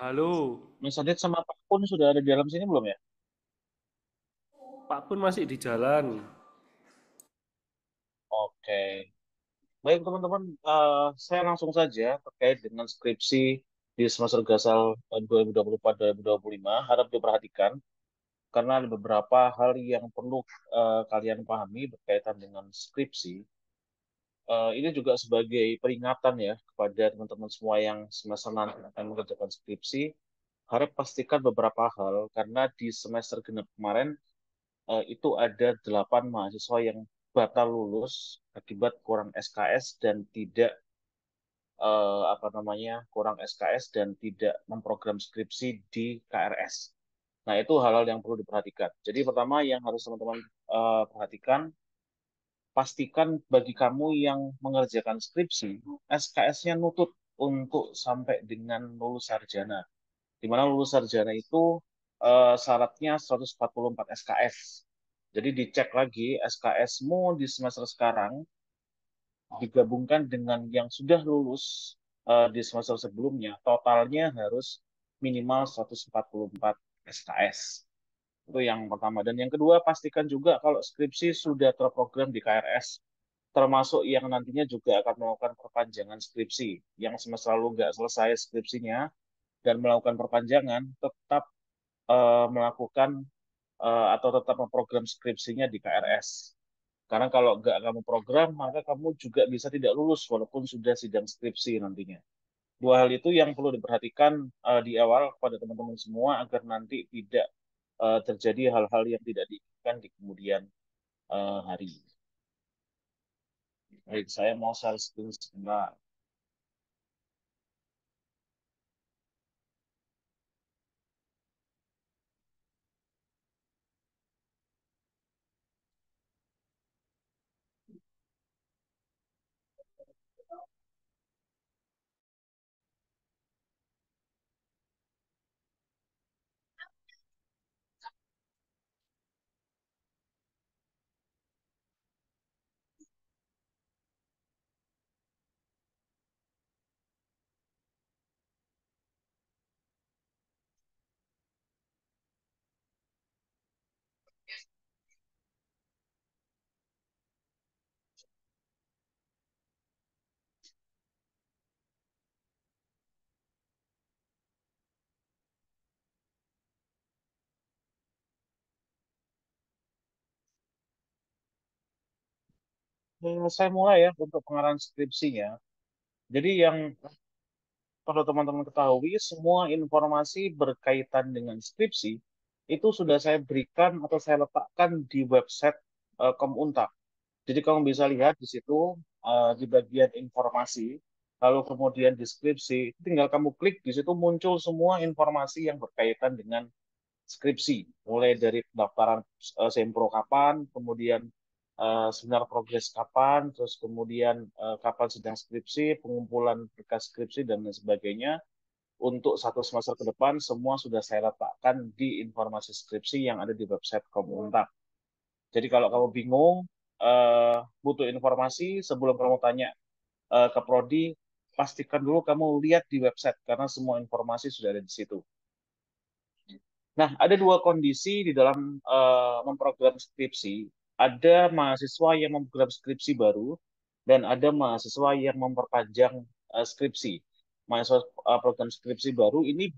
Halo, Mas Adit sama Pak Pun sudah ada di dalam sini belum ya? Pak pun masih di jalan. Oke. Baik teman-teman, Eh, saya langsung saja terkait dengan skripsi di semester Gasal eh, 2024-2025 harap diperhatikan karena ada beberapa hal yang perlu eh, kalian pahami berkaitan dengan skripsi. Eh, ini juga sebagai peringatan ya kepada teman-teman semua yang semester nanti akan mengerjakan skripsi. Harap pastikan beberapa hal karena di semester genap kemarin eh, itu ada delapan mahasiswa yang batal lulus akibat kurang SKS dan tidak eh, apa namanya kurang SKS dan tidak memprogram skripsi di KRS. Nah itu hal-hal yang perlu diperhatikan. Jadi pertama yang harus teman-teman eh, perhatikan, pastikan bagi kamu yang mengerjakan skripsi, SKS-nya nutut untuk sampai dengan lulus sarjana. Di mana lulus sarjana itu eh, syaratnya 144 SKS. Jadi dicek lagi SKS-mu di semester sekarang digabungkan dengan yang sudah lulus eh, di semester sebelumnya, totalnya harus minimal 144 SKS. Itu yang pertama. Dan yang kedua, pastikan juga kalau skripsi sudah terprogram di KRS, termasuk yang nantinya juga akan melakukan perpanjangan skripsi. Yang semester lalu nggak selesai skripsinya dan melakukan perpanjangan, tetap eh, melakukan eh, atau tetap memprogram skripsinya di KRS. Karena kalau nggak kamu program, maka kamu juga bisa tidak lulus walaupun sudah sidang skripsi nantinya. Dua hal itu yang perlu diperhatikan eh, di awal kepada teman-teman semua agar nanti tidak eh, terjadi hal-hal yang tidak diinginkan di kemudian eh, hari. Baik, saya mau share screen sebentar. Saya mulai ya untuk pengarahan skripsinya. Jadi yang perlu teman-teman ketahui, semua informasi berkaitan dengan skripsi itu sudah saya berikan atau saya letakkan di website eh, Komunta. Jadi kamu bisa lihat di situ eh, di bagian informasi, lalu kemudian deskripsi, tinggal kamu klik di situ muncul semua informasi yang berkaitan dengan skripsi, mulai dari pendaftaran eh, sempro kapan, kemudian eh, seminar progres kapan, terus kemudian eh, kapan sedang skripsi, pengumpulan berkas skripsi dan lain sebagainya. Untuk satu semester ke depan, semua sudah saya letakkan di informasi skripsi yang ada di website Komuntak. Jadi kalau kamu bingung, eh, butuh informasi, sebelum kamu tanya eh, ke Prodi, pastikan dulu kamu lihat di website, karena semua informasi sudah ada di situ. Nah, ada dua kondisi di dalam eh, memprogram skripsi. Ada mahasiswa yang memprogram skripsi baru, dan ada mahasiswa yang memperpanjang eh, skripsi. Mahasiswa eh, program skripsi baru ini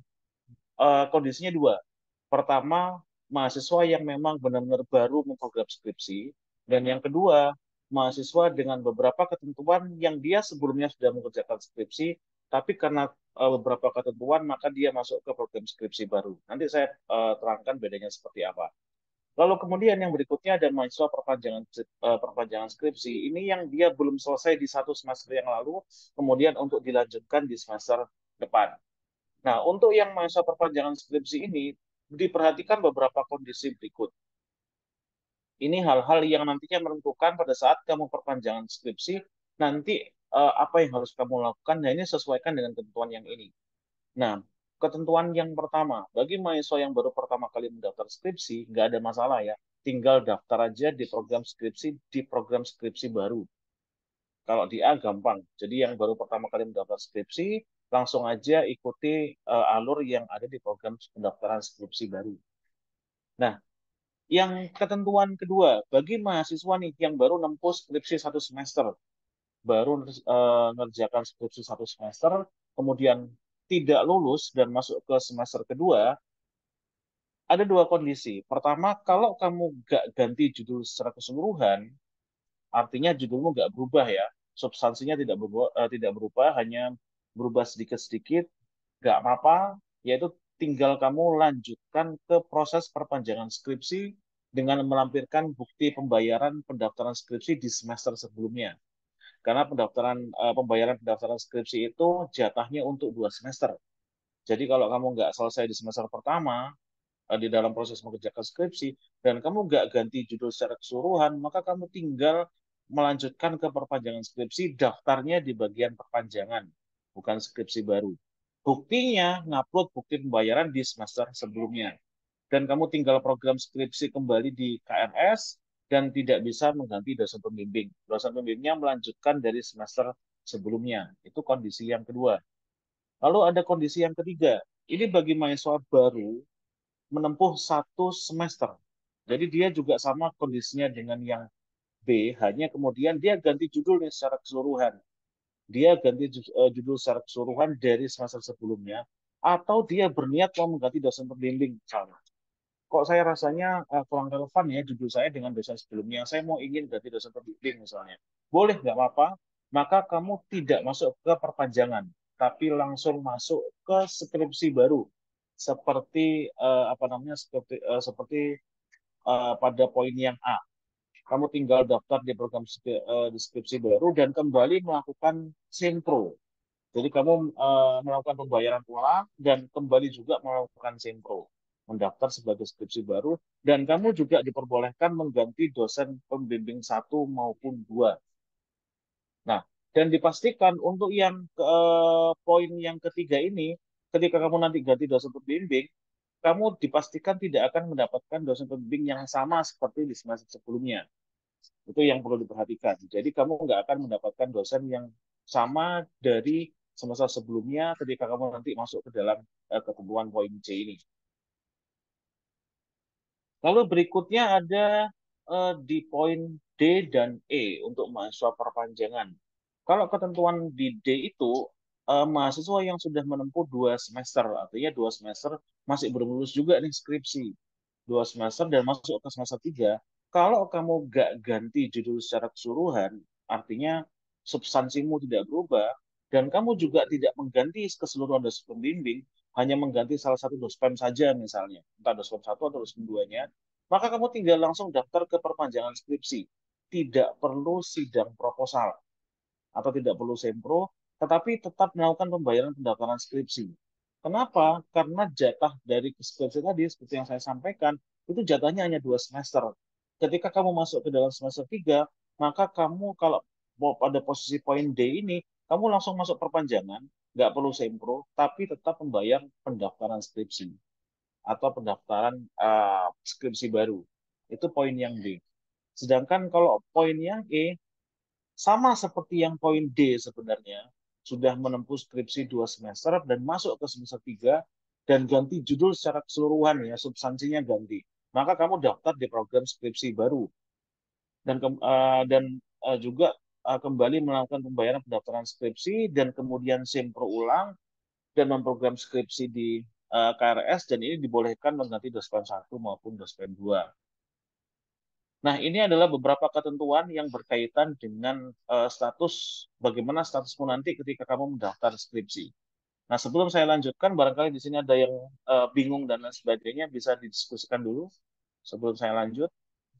eh, kondisinya dua. Pertama, mahasiswa yang memang benar-benar baru memprogram skripsi, dan yang kedua, mahasiswa dengan beberapa ketentuan yang dia sebelumnya sudah mengerjakan skripsi, tapi karena eh, beberapa ketentuan maka dia masuk ke program skripsi baru. Nanti saya eh, terangkan bedanya seperti apa. Lalu kemudian yang berikutnya ada mahasiswa perpanjangan eh, perpanjangan skripsi. Ini yang dia belum selesai di satu semester yang lalu, kemudian untuk dilanjutkan di semester depan. Nah, untuk yang masa perpanjangan skripsi ini, diperhatikan beberapa kondisi berikut. Ini hal-hal yang nantinya menentukan pada saat kamu perpanjangan skripsi, nanti eh, apa yang harus kamu lakukan, nah ini sesuaikan dengan ketentuan yang ini. Nah, ketentuan yang pertama, bagi mahasiswa yang baru pertama kali mendaftar skripsi, nggak ada masalah ya, tinggal daftar aja di program skripsi, di program skripsi baru. Kalau di A gampang, jadi yang baru pertama kali mendaftar skripsi, langsung aja ikuti uh, alur yang ada di program pendaftaran skripsi baru. Nah, yang ketentuan kedua, bagi mahasiswa nih yang baru nempuh skripsi satu semester, baru uh, ngerjakan skripsi satu semester, kemudian tidak lulus dan masuk ke semester kedua, ada dua kondisi. Pertama, kalau kamu nggak ganti judul secara keseluruhan, artinya judulmu nggak berubah ya, substansinya tidak berubah, uh, tidak berubah, hanya berubah sedikit-sedikit, nggak apa-apa, yaitu tinggal kamu lanjutkan ke proses perpanjangan skripsi dengan melampirkan bukti pembayaran pendaftaran skripsi di semester sebelumnya. Karena pendaftaran uh, pembayaran pendaftaran skripsi itu jatahnya untuk dua semester. Jadi kalau kamu nggak selesai di semester pertama, uh, di dalam proses mengerjakan skripsi, dan kamu nggak ganti judul secara keseluruhan, maka kamu tinggal melanjutkan ke perpanjangan skripsi, daftarnya di bagian perpanjangan, bukan skripsi baru. Buktinya ngupload bukti pembayaran di semester sebelumnya. Dan kamu tinggal program skripsi kembali di KRS dan tidak bisa mengganti dosen pembimbing. Dosen pembimbingnya melanjutkan dari semester sebelumnya. Itu kondisi yang kedua. Lalu ada kondisi yang ketiga. Ini bagi mahasiswa baru menempuh satu semester. Jadi dia juga sama kondisinya dengan yang B, hanya kemudian dia ganti judul secara keseluruhan dia ganti eh, judul secara keseluruhan dari semester sebelumnya, atau dia berniat mau mengganti dosen pembimbing misalnya. Kok saya rasanya uh, kurang relevan ya judul saya dengan dosen sebelumnya. Saya mau ingin ganti dosen pembimbing misalnya. Boleh nggak apa-apa. Maka kamu tidak masuk ke perpanjangan, tapi langsung masuk ke skripsi baru seperti uh, apa namanya seperti uh, seperti uh, pada poin yang A kamu tinggal daftar di program uh, deskripsi baru dan kembali melakukan sempro. Jadi kamu melakukan pembayaran ulang dan kembali juga melakukan sempro, mendaftar sebagai skripsi baru dan kamu juga diperbolehkan mengganti dosen pembimbing satu maupun dua. Nah, dan dipastikan untuk yang uh, poin yang ketiga ini, ketika kamu nanti ganti dosen pembimbing, kamu dipastikan tidak akan mendapatkan dosen pembimbing yang sama seperti di semester sebelumnya. Itu yang perlu diperhatikan. Jadi kamu nggak akan mendapatkan dosen yang sama dari semester sebelumnya ketika kamu nanti masuk ke dalam uh, ketentuan poin C ini. Lalu berikutnya ada uh, di poin D dan E untuk mahasiswa perpanjangan. Kalau ketentuan di D itu uh, mahasiswa yang sudah menempuh dua semester, artinya dua semester masih belum lulus juga nih skripsi, dua semester dan masuk ke semester tiga, kalau kamu gak ganti judul secara keseluruhan, artinya substansimu tidak berubah, dan kamu juga tidak mengganti keseluruhan dosen pembimbing, hanya mengganti salah satu dospem saja misalnya, entah dospem satu atau dospem duanya, maka kamu tinggal langsung daftar ke perpanjangan skripsi. Tidak perlu sidang proposal atau tidak perlu sempro, tetapi tetap melakukan pembayaran pendaftaran skripsi. Kenapa? Karena jatah dari skripsi tadi, seperti yang saya sampaikan, itu jatahnya hanya dua semester ketika kamu masuk ke dalam semester 3, maka kamu kalau pada posisi poin D ini, kamu langsung masuk perpanjangan, nggak perlu sempro, tapi tetap membayar pendaftaran skripsi atau pendaftaran uh, skripsi baru. Itu poin yang D. Sedangkan kalau poin yang E, sama seperti yang poin D sebenarnya, sudah menempuh skripsi dua semester dan masuk ke semester 3 dan ganti judul secara keseluruhan ya, substansinya ganti maka kamu daftar di program skripsi baru dan uh, dan uh, juga uh, kembali melakukan pembayaran pendaftaran skripsi dan kemudian simpro ulang dan memprogram skripsi di uh, KRS dan ini dibolehkan mengganti dospen 1 maupun dospen 2. Nah, ini adalah beberapa ketentuan yang berkaitan dengan uh, status bagaimana statusmu nanti ketika kamu mendaftar skripsi. Nah, sebelum saya lanjutkan, barangkali di sini ada yang uh, bingung dan lain sebagainya, bisa didiskusikan dulu sebelum saya lanjut.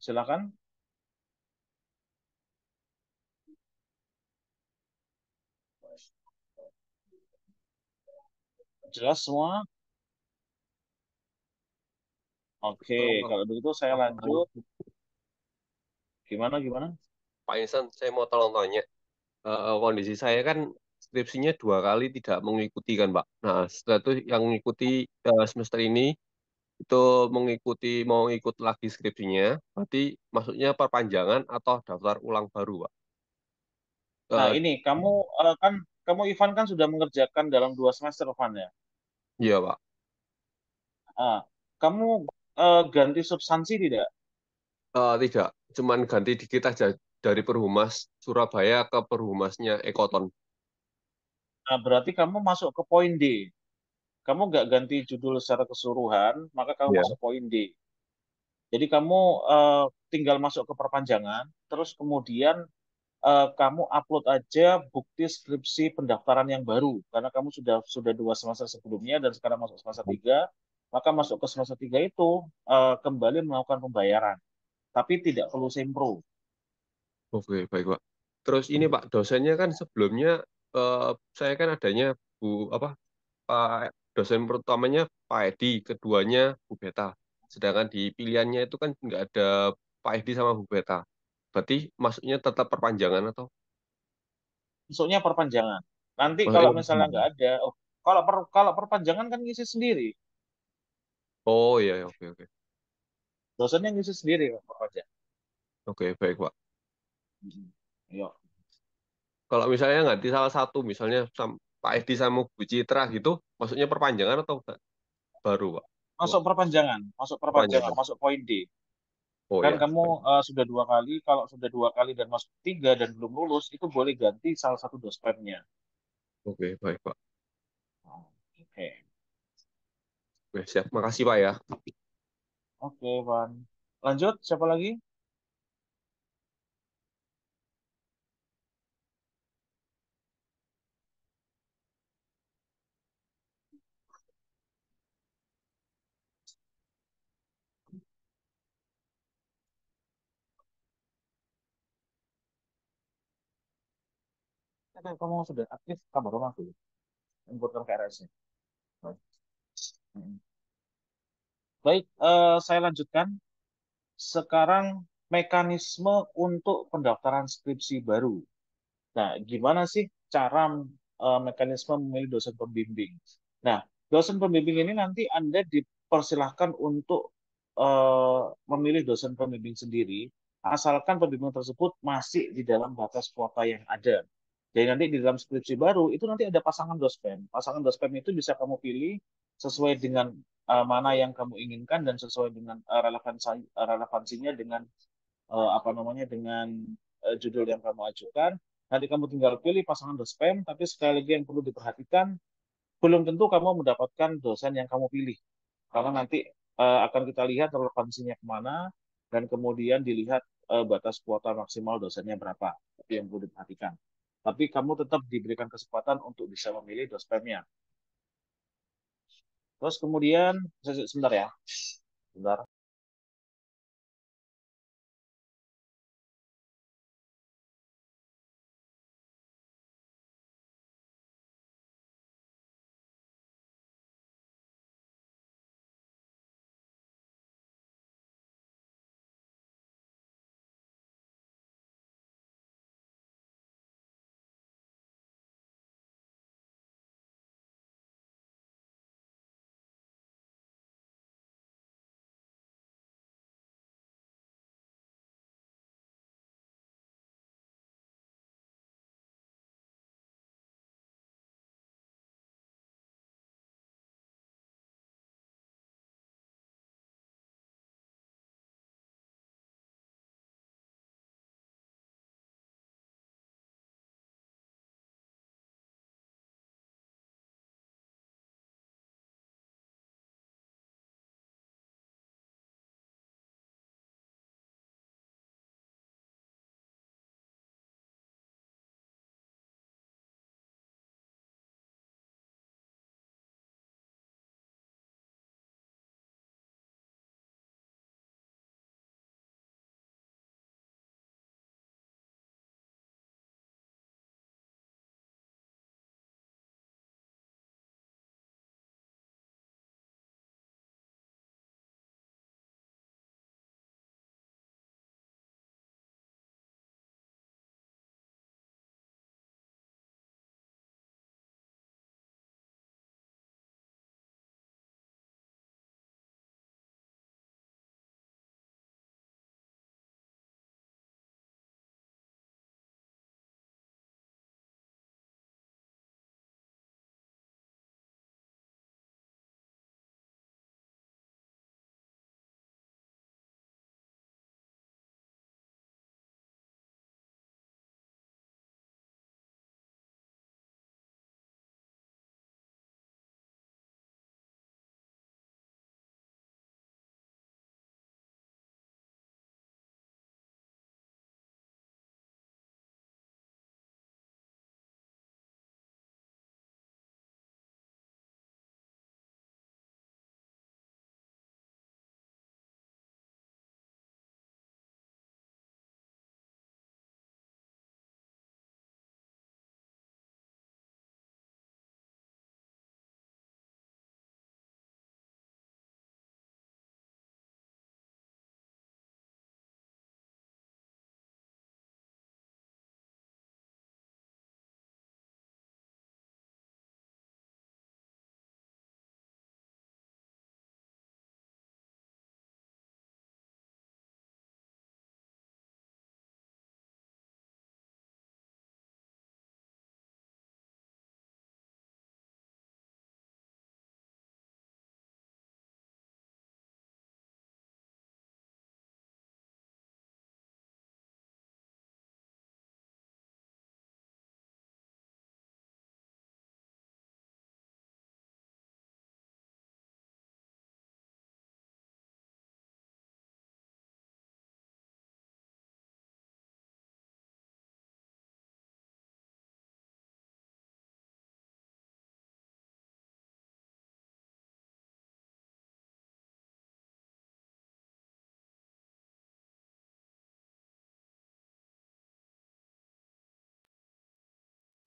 Silakan. Jelas semua? Oke, kalau begitu saya lanjut. Gimana, gimana? Pak Insan, saya mau tolong tanya. Uh, kondisi saya kan skripsinya dua kali tidak mengikuti kan, Pak. Nah, setelah itu yang mengikuti uh, semester ini itu mengikuti mau ikut lagi skripsinya, berarti maksudnya perpanjangan atau daftar ulang baru, Pak? Nah, ini kamu uh, kan kamu Ivan kan sudah mengerjakan dalam dua semester, Ivan ya. Iya, Pak. Ah, kamu eh, ganti substansi tidak? Eh, tidak, cuman ganti dikit aja dari Perhumas Surabaya ke Perhumasnya Ekoton. Nah, berarti kamu masuk ke poin D. Kamu nggak ganti judul secara keseluruhan, maka kamu Iya. masuk poin D. Jadi kamu eh, tinggal masuk ke perpanjangan, terus kemudian eh, kamu upload aja bukti skripsi pendaftaran yang baru, karena kamu sudah sudah dua semester sebelumnya dan sekarang masuk semester tiga, maka masuk ke semester tiga itu eh, kembali melakukan pembayaran, tapi tidak perlu sempro. Oke, baik, Pak. Terus ini, Pak, dosennya kan sebelumnya eh, saya kan adanya Bu apa Pak dosen pertamanya Pak Edi, keduanya Bu Beta. Sedangkan di pilihannya itu kan nggak ada Pak Edi sama Bu Beta. Berarti masuknya tetap perpanjangan atau? Maksudnya perpanjangan. Nanti Maksudnya kalau misalnya nggak ada, oh, kalau per, kalau perpanjangan kan ngisi sendiri, Oh iya, iya, oke, oke. dosennya ngisi sendiri kalau perpanjangan. Oke, baik, Pak. Hmm. Iya. Kalau misalnya nganti salah satu, misalnya Pak Edi sama Bu Citra gitu, maksudnya perpanjangan atau enggak? baru, Pak? Masuk perpanjangan, masuk perpanjangan, Perpanjangan. masuk poin D. Oh Kan iya, kamu eh, sudah dua kali, kalau sudah dua kali dan masuk tiga dan belum lulus, itu boleh ganti salah satu dospennya. oke, baik, Pak. Oke, Oke, siap. Makasih, Pak ya. oke, Van. Lanjut, siapa lagi? Kalau kamu sudah aktif, kabar rumah dulu. Inputkan ke RS-nya. Hmm. Baik, eh, saya lanjutkan. Sekarang mekanisme untuk pendaftaran skripsi baru. Nah, gimana sih cara eh, mekanisme memilih dosen pembimbing? Nah, dosen pembimbing ini nanti Anda dipersilahkan untuk eh, memilih dosen pembimbing sendiri, asalkan pembimbing tersebut masih di dalam batas kuota yang ada. Jadi nanti di dalam skripsi baru itu nanti ada pasangan dospen. Pasangan dospen itu bisa kamu pilih sesuai dengan eh, mana yang kamu inginkan dan sesuai dengan eh, relevansi relevansinya dengan eh, apa namanya dengan eh, judul yang kamu ajukan. Nanti kamu tinggal pilih pasangan dospem, tapi sekali lagi yang perlu diperhatikan, belum tentu kamu mendapatkan dosen yang kamu pilih. Karena nanti eh, akan kita lihat relevansinya ke mana, dan kemudian dilihat eh, batas kuota maksimal dosennya berapa. Itu yang perlu diperhatikan. Tapi kamu tetap diberikan kesempatan untuk bisa memilih dospemnya. Terus kemudian, sebentar ya, sebentar.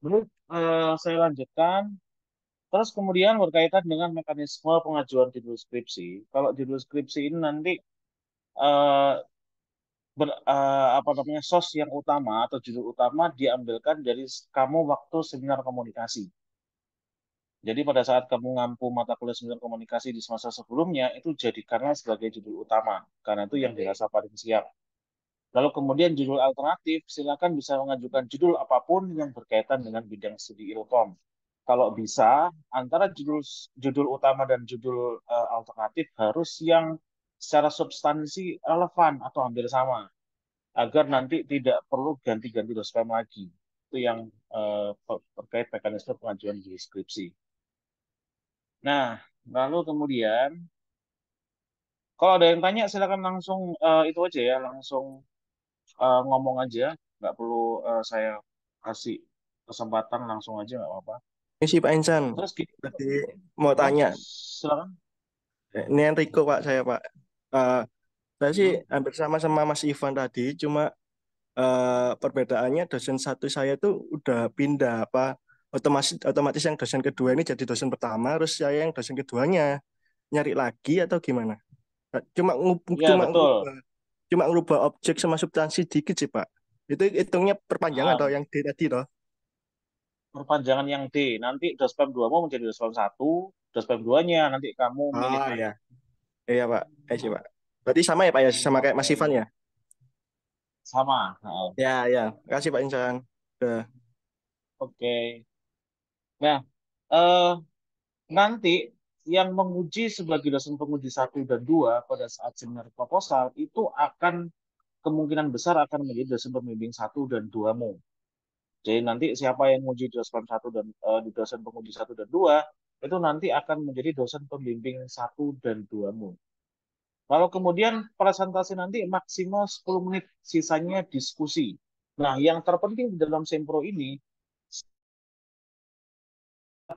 Dulu eh, saya lanjutkan. Terus kemudian berkaitan dengan mekanisme pengajuan judul skripsi. Kalau judul skripsi ini nanti eh, ber, eh, apa namanya sos yang utama atau judul utama diambilkan dari kamu waktu seminar komunikasi. Jadi pada saat kamu ngampu mata kuliah seminar komunikasi di semester sebelumnya itu jadikanlah sebagai judul utama karena itu yang dirasa paling siap. Lalu kemudian judul alternatif silakan bisa mengajukan judul apa pun yang berkaitan dengan bidang studi ilkom. Kalau bisa antara judul judul utama dan judul uh, alternatif harus yang secara substansi relevan atau hampir sama agar nanti tidak perlu ganti-ganti dospem lagi. Itu yang uh, terkait mekanisme pengajuan deskripsi. Nah, lalu kemudian kalau ada yang tanya silakan langsung uh, itu aja ya, langsung uh, ngomong aja, nggak perlu uh, saya kasih kesempatan langsung aja nggak apa-apa. Ini sih Pak Insan. Terus gitu. Tadi mau tanya. Silakan. Ini Enrico Pak saya Pak. Uh, saya sih hmm. hampir sama sama Mas Ivan tadi, cuma uh, perbedaannya dosen satu saya tuh udah pindah apa otomatis otomatis yang dosen kedua ini jadi dosen pertama, terus saya yang dosen keduanya nyari lagi atau gimana? Cuma ya, cuma betul. ngubah, cuma ngubah objek sama substansi dikit sih Pak. Itu hitungnya perpanjangan atau yang D tadi toh? Perpanjangan yang D. Nanti dospem 2 mau menjadi dospem 1, dospem 2-nya nanti kamu milih. Oh iya. Iya Pak. Eh sih Pak. Berarti sama ya Pak ya, sama kayak Mas Ivan ya? Sama. Ya, ya. Terima kasih Pak Insan. Oke. Nah, eh, nanti yang menguji sebagai dosen penguji satu dan dua pada saat seminar proposal itu akan kemungkinan besar akan menjadi dosen pembimbing satu dan dua mu. Jadi nanti siapa yang menguji dosen satu dan uh, di dosen penguji satu dan dua itu nanti akan menjadi dosen pembimbing satu dan dua mu. Lalu kemudian presentasi nanti maksimal 10 menit, sisanya diskusi. Nah, yang terpenting di dalam Sempro ini,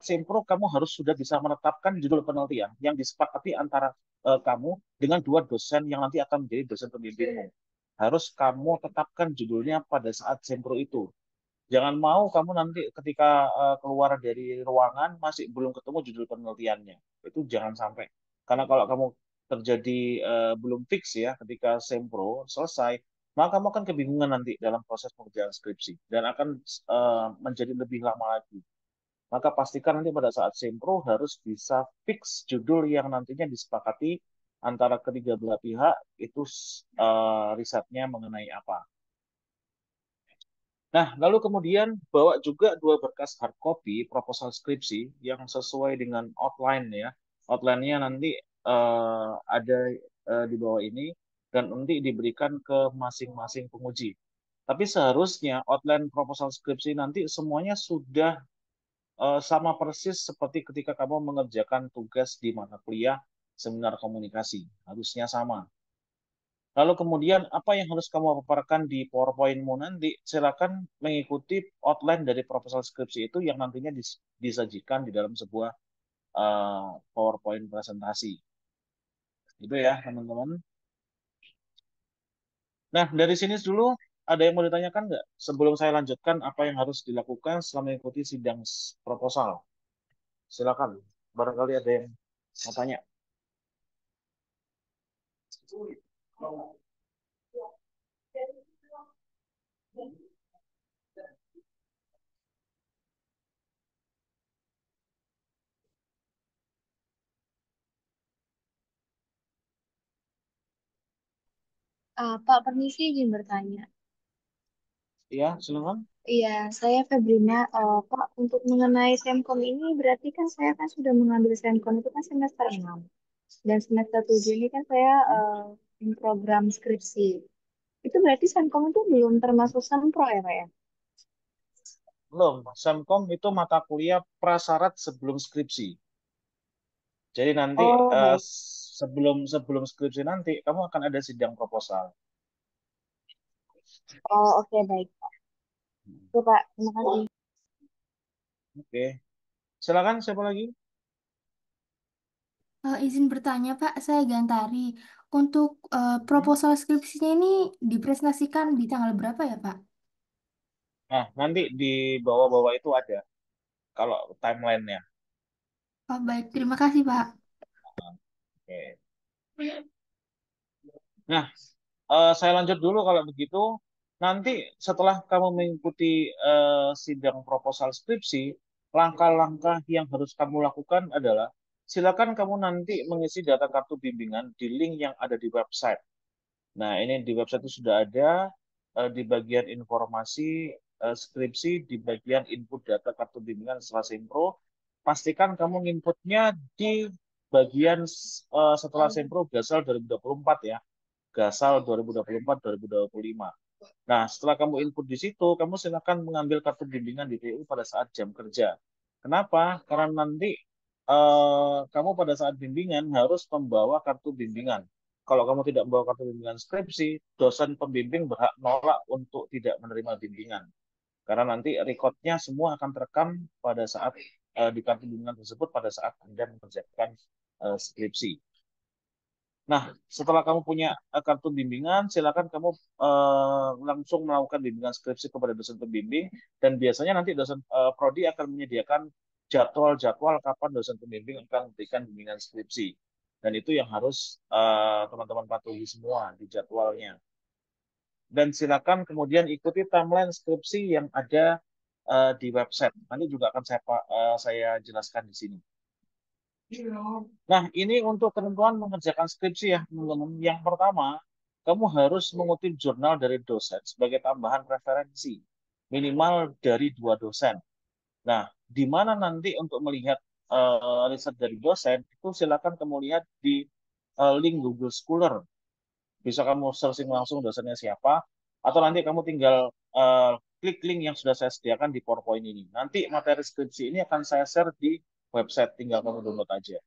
Sempro kamu harus sudah bisa menetapkan judul penelitian yang disepakati antara uh, kamu dengan dua dosen yang nanti akan menjadi dosen pembimbingmu. Harus kamu tetapkan judulnya pada saat Sempro itu. Jangan mau kamu nanti ketika uh, keluar dari ruangan masih belum ketemu judul penelitiannya. Itu jangan sampai. Karena kalau kamu terjadi uh, belum fix ya ketika sempro selesai, maka kamu akan kebingungan nanti dalam proses pengerjaan skripsi dan akan uh, menjadi lebih lama lagi. Maka pastikan nanti pada saat sempro harus bisa fix judul yang nantinya disepakati antara ketiga belah pihak itu uh, risetnya mengenai apa. Nah, lalu kemudian bawa juga dua berkas hard copy proposal skripsi yang sesuai dengan outline ya. Outline-nya nanti uh, ada uh, di bawah ini dan nanti diberikan ke masing-masing penguji. Tapi seharusnya outline proposal skripsi nanti semuanya sudah uh, sama persis seperti ketika kamu mengerjakan tugas di mata kuliah seminar komunikasi. Harusnya sama. Lalu kemudian apa yang harus kamu paparkan di PowerPoint-mu nanti, silakan mengikuti outline dari proposal skripsi itu yang nantinya disajikan di dalam sebuah uh, PowerPoint presentasi. Itu ya, teman-teman. Nah, dari sini dulu ada yang mau ditanyakan nggak? Sebelum saya lanjutkan apa yang harus dilakukan setelah mengikuti sidang proposal. Silakan, barangkali ada yang mau tanya. Uh, Pak, permisi izin bertanya. Iya, silakan. Iya, saya Febrina. Uh, Pak, untuk mengenai Semkom ini berarti kan saya kan sudah mengambil Semkom itu kan semester 6. Dan semester 7 ini kan saya uh, program skripsi. Itu berarti Semkom itu belum termasuk Sempro ya, Pak ya? Belum. Semkom itu mata kuliah prasyarat sebelum skripsi. Jadi nanti oh, uh, sebelum sebelum skripsi nanti kamu akan ada sidang proposal. Oh oke okay, baik Pak. Oke Pak, terima kasih. Oke, silakan siapa lagi? Uh, izin bertanya Pak, saya Gantari. Untuk uh, proposal skripsinya ini dipresentasikan di tanggal berapa ya Pak? Nah, nanti di bawah-bawah itu ada kalau timelinenya. Oh, baik. Terima kasih, Pak. Oke. Nah, eh, saya lanjut dulu kalau begitu. Nanti setelah kamu mengikuti eh, sidang proposal skripsi, langkah-langkah yang harus kamu lakukan adalah silakan kamu nanti mengisi data kartu bimbingan di link yang ada di website. Nah, ini di website itu sudah ada eh, di bagian informasi eh, skripsi, di bagian input data kartu bimbingan setelah Sempro. Pastikan kamu inputnya di bagian eh, setelah Sempro Gasal 2024 ya. Gasal 2024-2025. Nah, setelah kamu input di situ, kamu silakan mengambil kartu bimbingan di PU pada saat jam kerja. Kenapa? Karena nanti eh, kamu pada saat bimbingan harus membawa kartu bimbingan. Kalau kamu tidak membawa kartu bimbingan skripsi, dosen pembimbing berhak nolak untuk tidak menerima bimbingan. Karena nanti rekodnya semua akan terekam pada saat eh, di kartu bimbingan tersebut pada saat Anda mengerjakan eh, skripsi. Nah, setelah kamu punya eh, kartu bimbingan, silakan kamu eh, langsung melakukan bimbingan skripsi kepada dosen pembimbing dan biasanya nanti dosen eh, prodi akan menyediakan jadwal-jadwal kapan dosen pembimbing akan memberikan bimbingan skripsi. Dan itu yang harus teman-teman patuhi semua di jadwalnya. Dan silakan kemudian ikuti timeline skripsi yang ada eh, di website. Nanti juga akan saya eh, saya jelaskan di sini. Nah, ini untuk ketentuan mengerjakan skripsi ya, teman-teman. Yang pertama, kamu harus mengutip jurnal dari dosen sebagai tambahan referensi, minimal dari dua dosen. Nah, di mana nanti untuk melihat eh, riset dari dosen, itu silakan kamu lihat di eh, link Google Scholar. Bisa kamu searching langsung dosennya siapa, atau nanti kamu tinggal eh, klik link yang sudah saya sediakan di PowerPoint ini. Nanti materi skripsi ini akan saya share di website, tinggal kamu download aja.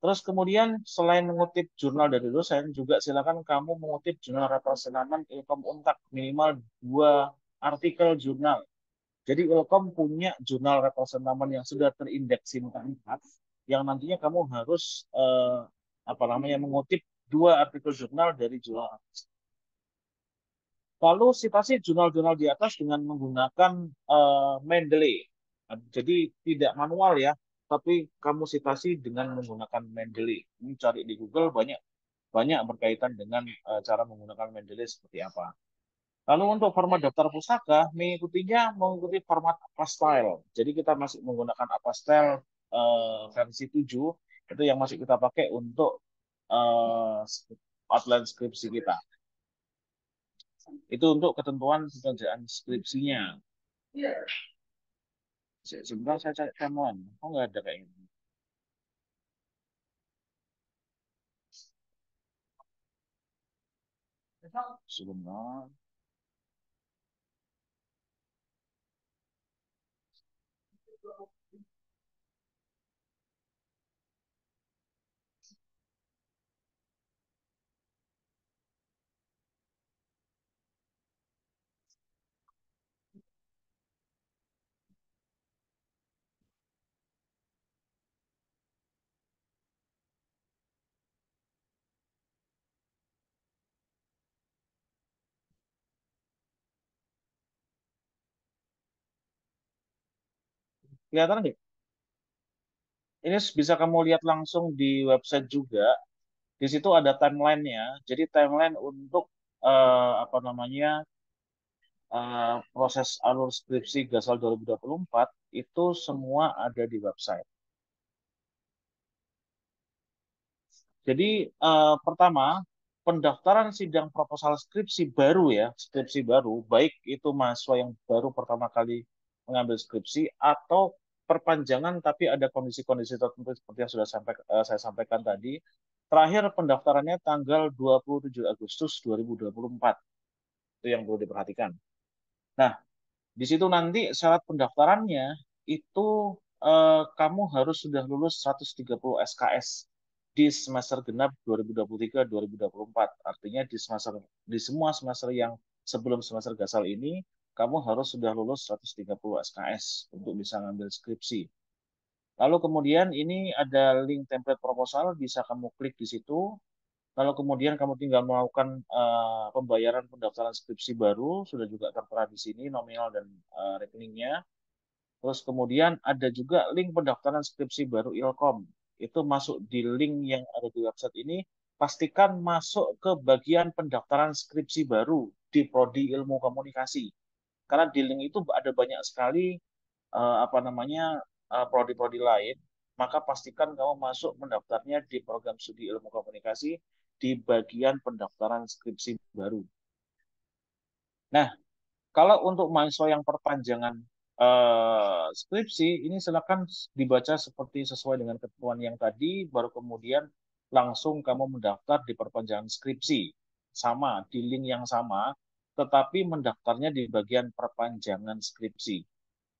Terus kemudian selain mengutip jurnal dari dosen, juga silakan kamu mengutip jurnal representamen Ilkom Untak minimal dua artikel jurnal. Jadi Ilkom punya jurnal representamen yang sudah terindeks empat, yang nantinya kamu harus eh, apa namanya mengutip dua artikel jurnal dari jurnal. Lalu citasi jurnal-jurnal di atas dengan menggunakan eh, Mendeley. Jadi tidak manual ya, tapi kamu citasi dengan menggunakan Mendeley. Ini cari di Google banyak banyak berkaitan dengan eh, cara menggunakan Mendeley seperti apa. Lalu untuk format daftar pusaka, mengikutinya mengikuti format Apastyle. Jadi kita masih menggunakan Apastyle eh, versi 7, itu yang masih kita pakai untuk eh, outline skripsi kita. Itu untuk ketentuan pekerjaan skripsinya. Se- Sebentar saya cari temuan. Oh nggak ada kayaknya. Sebentar. Kelihatan nggak? Ini bisa kamu lihat langsung di website juga. Di situ ada timeline-nya. Jadi timeline untuk eh, apa namanya eh, proses alur skripsi Gasal 2024 itu semua ada di website. Jadi eh, pertama pendaftaran sidang proposal skripsi baru ya, skripsi baru, baik itu mahasiswa yang baru pertama kali mengambil skripsi atau perpanjangan tapi ada kondisi-kondisi tertentu seperti yang sudah sampai, eh, saya sampaikan tadi. Terakhir pendaftarannya tanggal 27 Agustus 2024. Itu yang perlu diperhatikan. Nah, di situ nanti syarat pendaftarannya itu eh, kamu harus sudah lulus 130 SKS di semester genap 2023-2024. Artinya di semester di semua semester yang sebelum semester gasal ini kamu harus sudah lulus 130 SKS untuk bisa ngambil skripsi. Lalu kemudian ini ada link template proposal bisa kamu klik di situ. Lalu kemudian kamu tinggal melakukan uh, pembayaran pendaftaran skripsi baru, sudah juga tertera di sini nominal dan uh, rekeningnya. Terus kemudian ada juga link pendaftaran skripsi baru Ilkom. Itu masuk di link yang ada di website ini. Pastikan masuk ke bagian pendaftaran skripsi baru di Prodi Ilmu Komunikasi. Karena di link itu ada banyak sekali uh, apa namanya prodi-prodi uh, lain. Maka pastikan kamu masuk mendaftarnya di program studi ilmu komunikasi di bagian pendaftaran skripsi baru. Nah, kalau untuk mahasiswa yang perpanjangan uh, skripsi ini silakan dibaca seperti sesuai dengan ketentuan yang tadi baru kemudian langsung kamu mendaftar di perpanjangan skripsi sama di link yang sama tetapi mendaftarnya di bagian perpanjangan skripsi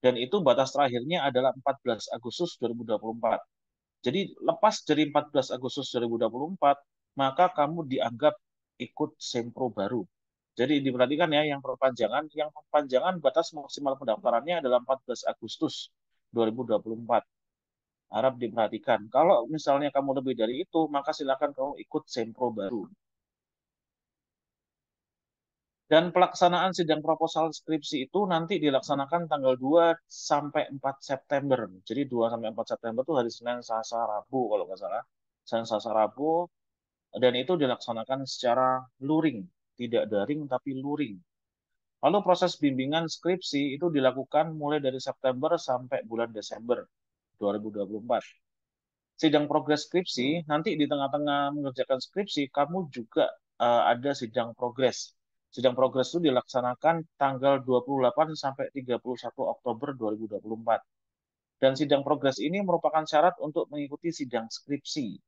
dan itu batas terakhirnya adalah 14 Agustus 2024 jadi lepas dari 14 Agustus 2024 maka kamu dianggap ikut sempro baru jadi diperhatikan ya yang perpanjangan, yang perpanjangan batas maksimal pendaftarannya adalah 14 Agustus 2024. Harap diperhatikan. Kalau misalnya kamu lebih dari itu, maka silakan kamu ikut sempro baru. Dan pelaksanaan sidang proposal skripsi itu nanti dilaksanakan tanggal 2 sampai 4 September. Jadi 2 sampai 4 September itu hari Senin, Selasa, Rabu kalau nggak salah. Senin, Selasa, Rabu. Dan itu dilaksanakan secara luring tidak daring tapi luring. Lalu proses bimbingan skripsi itu dilakukan mulai dari September sampai bulan Desember 2024. Sidang progres skripsi, nanti di tengah-tengah mengerjakan skripsi, kamu juga uh, ada sidang progres. Sidang progres itu dilaksanakan tanggal 28 sampai 31 Oktober 2024. Dan sidang progres ini merupakan syarat untuk mengikuti sidang skripsi.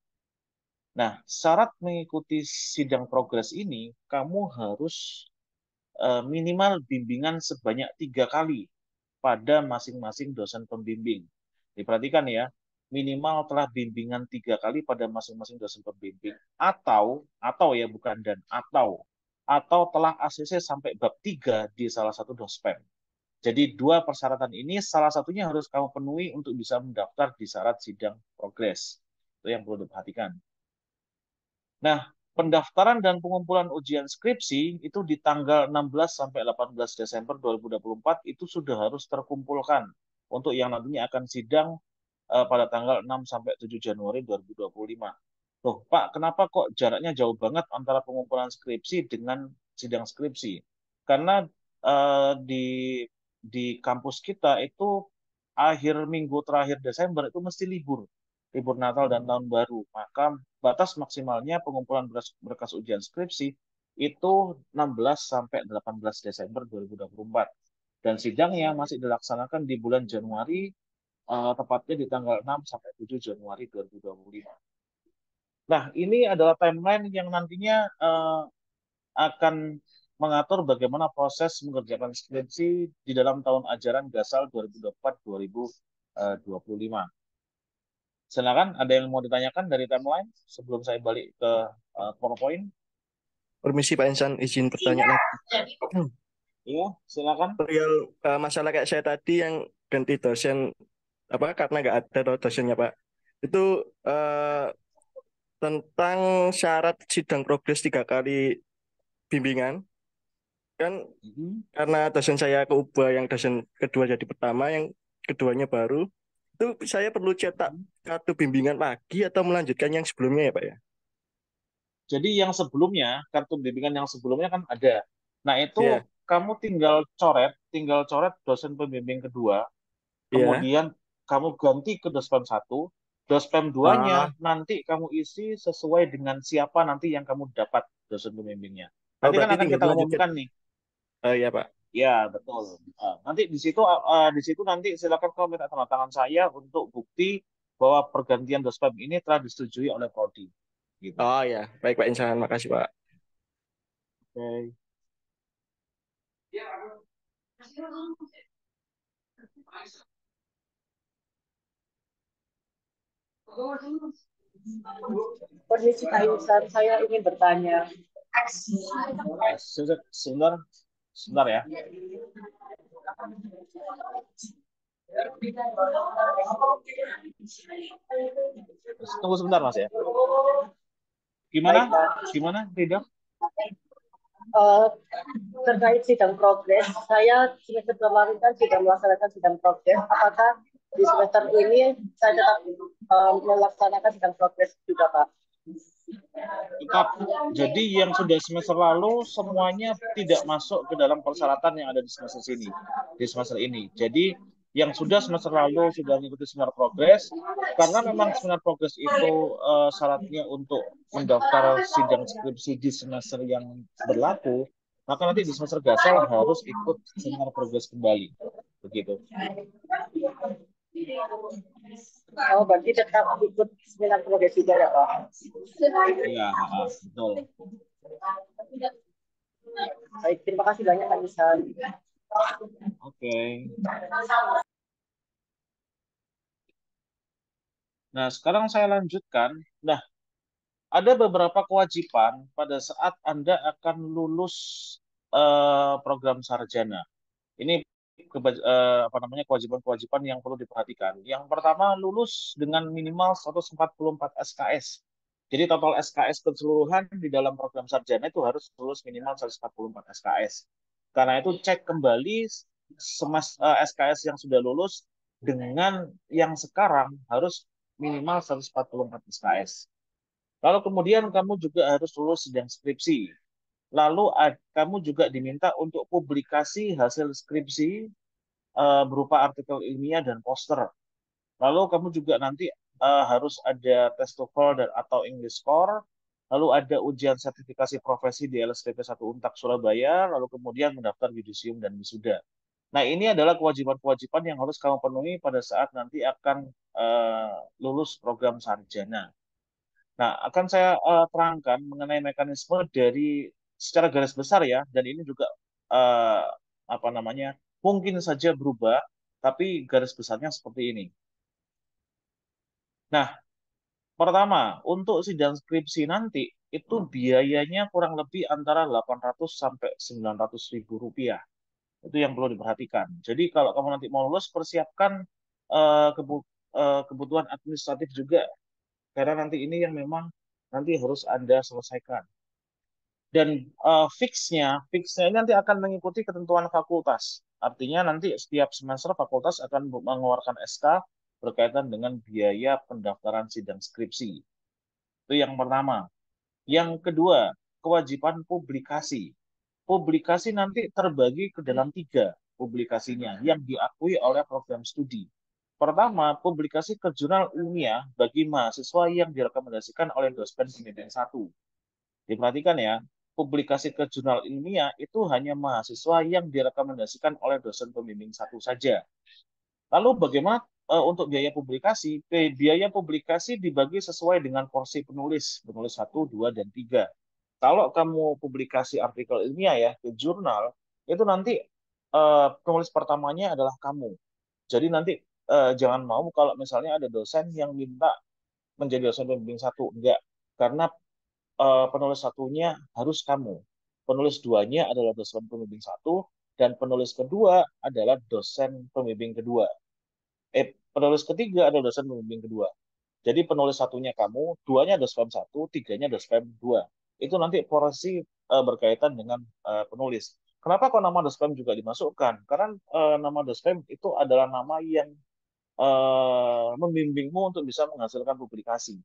Nah, syarat mengikuti sidang progres ini, kamu harus uh, minimal bimbingan sebanyak tiga kali pada masing-masing dosen pembimbing. Diperhatikan ya, minimal telah bimbingan tiga kali pada masing-masing dosen pembimbing, atau atau ya bukan dan atau atau telah ACC sampai bab tiga di salah satu dospem. Jadi dua persyaratan ini salah satunya harus kamu penuhi untuk bisa mendaftar di syarat sidang progres. Itu yang perlu diperhatikan. Nah, pendaftaran dan pengumpulan ujian skripsi itu di tanggal 16 sampai 18 Desember 2024 itu sudah harus terkumpulkan untuk yang nantinya akan sidang uh, pada tanggal 6 sampai 7 Januari 2025. Loh, Pak, kenapa kok jaraknya jauh banget antara pengumpulan skripsi dengan sidang skripsi? Karena uh, di di kampus kita itu akhir minggu terakhir Desember itu mesti libur libur Natal dan Tahun Baru. Maka batas maksimalnya pengumpulan berkas ujian skripsi itu 16 sampai 18 Desember 2024. Dan sidangnya masih dilaksanakan di bulan Januari, uh, tepatnya di tanggal 6 sampai 7 Januari 2025. Nah, ini adalah timeline yang nantinya uh, akan mengatur bagaimana proses mengerjakan skripsi di dalam tahun ajaran GASAL 2024-2025. Silakan, ada yang mau ditanyakan dari timeline sebelum saya balik ke uh, PowerPoint? Permisi Pak Insan, izin bertanya lagi. Iya, silakan. Real uh, masalah kayak saya tadi yang ganti dosen apa karena nggak ada dosennya Pak. Itu uh, tentang syarat sidang progres tiga kali bimbingan kan mm -hmm. karena dosen saya keubah yang dosen kedua jadi pertama yang keduanya baru itu saya perlu cetak kartu bimbingan lagi atau melanjutkan yang sebelumnya ya Pak ya? Jadi yang sebelumnya, kartu bimbingan yang sebelumnya kan ada. Nah itu yeah. kamu tinggal coret, tinggal coret dosen pembimbing kedua, iya. kemudian yeah. kamu ganti ke dospem satu, dospem duanya ah. nanti kamu isi sesuai dengan siapa nanti yang kamu dapat dosen pembimbingnya. Nanti oh, kan akan kita umumkan nih. Oh iya Pak. Ya, betul. Uh, nanti di situ uh, di situ nanti silakan kamu minta tanda tangan saya untuk bukti bahwa pergantian dospem ini telah disetujui oleh prodi. Gitu. Oh ya, baik Pak Insan, makasih Pak. Oke. Okay. Permisi Pak Insan, saya ingin bertanya. Sebentar, Sebentar ya. Tunggu sebentar Mas ya. Gimana? Gimana, Rida? Eh, terkait sidang progres, saya semester kemarin kan sudah melaksanakan sidang progres. Apakah di semester ini saya tetap eh, melaksanakan sidang progres juga, Pak? Tetap. Jadi yang sudah semester lalu semuanya tidak masuk ke dalam persyaratan yang ada di semester sini, di semester ini. Jadi yang sudah semester lalu sudah mengikuti seminar progres, karena memang seminar progres itu eh, syaratnya untuk mendaftar sidang skripsi di semester yang berlaku, maka nanti di semester gasal harus ikut seminar progres kembali. Begitu. Oh, berarti tetap ikut seminar progres juga ya, Pak? Iya, betul. Baik, terima kasih banyak, Pak Nisan. Oke. Nah, sekarang saya lanjutkan. Nah, ada beberapa kewajiban pada saat Anda akan lulus eh, program sarjana. Ini eh, apa namanya kewajiban-kewajiban yang perlu diperhatikan. Yang pertama, lulus dengan minimal 144 SKS. Jadi total SKS keseluruhan di dalam program sarjana itu harus lulus minimal 144 SKS. Karena itu cek kembali semas eh, SKS yang sudah lulus dengan yang sekarang harus minimal 144 SKS. Lalu kemudian kamu juga harus lulus sidang skripsi. Lalu kamu juga diminta untuk publikasi hasil skripsi eh, berupa artikel ilmiah dan poster. Lalu kamu juga nanti eh, harus ada tes TOEFL dan atau English Score. Lalu ada ujian sertifikasi profesi di LSTP 1 Untak Surabaya. Lalu kemudian mendaftar yudisium dan wisuda. Nah, ini adalah kewajiban-kewajiban yang harus kamu penuhi pada saat nanti akan eh, lulus program sarjana. Nah, akan saya eh, terangkan mengenai mekanisme dari secara garis besar ya, dan ini juga eh, apa namanya mungkin saja berubah, tapi garis besarnya seperti ini. Nah, pertama untuk sidang skripsi nanti itu biayanya kurang lebih antara 800 sampai 900 ribu rupiah. Itu yang perlu diperhatikan. Jadi kalau kamu nanti mau lulus, persiapkan kebu- eh, kebutuhan administratif juga karena nanti ini yang memang nanti harus Anda selesaikan. Dan eh, fixnya, fixnya ini nanti akan mengikuti ketentuan fakultas. Artinya nanti setiap semester fakultas akan mengeluarkan SK berkaitan dengan biaya pendaftaran sidang skripsi. Itu yang pertama. Yang kedua, kewajiban publikasi. Publikasi nanti terbagi ke dalam tiga publikasinya yang diakui oleh program studi. Pertama, publikasi ke jurnal ilmiah bagi mahasiswa yang direkomendasikan oleh dosen pembimbing satu. Diperhatikan ya, publikasi ke jurnal ilmiah itu hanya mahasiswa yang direkomendasikan oleh dosen pembimbing satu saja. Lalu bagaimana eh, untuk biaya publikasi? Bi- Biaya publikasi dibagi sesuai dengan porsi penulis, penulis satu, dua, dan tiga. Kalau kamu publikasi artikel ilmiah ya ke jurnal, itu nanti eh, penulis pertamanya adalah kamu. Jadi nanti eh, jangan mau kalau misalnya ada dosen yang minta menjadi dosen pembimbing satu, enggak. Karena eh, penulis satunya harus kamu. Penulis duanya adalah dosen pembimbing satu, dan penulis kedua adalah dosen pembimbing kedua. Eh, penulis ketiga adalah dosen pembimbing kedua. Jadi penulis satunya kamu, duanya dosen satu, tiganya dosen dua. Itu nanti porsi eh, berkaitan dengan eh, penulis. Kenapa kok nama dospem juga dimasukkan? Karena eh, nama dospem itu adalah nama yang eh, membimbingmu untuk bisa menghasilkan publikasi.